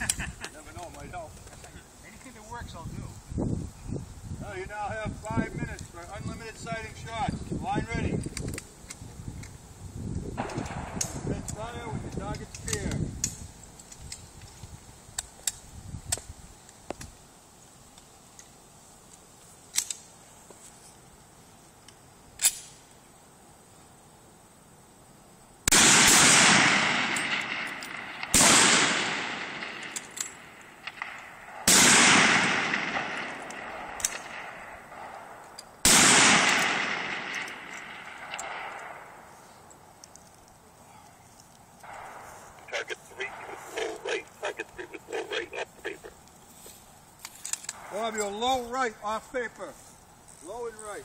Never know, might help. Anything that works, I'll do. Now you now have five minutes for unlimited sighting shots. Line ready. Paper. Bob, you're low right off paper. Low and right.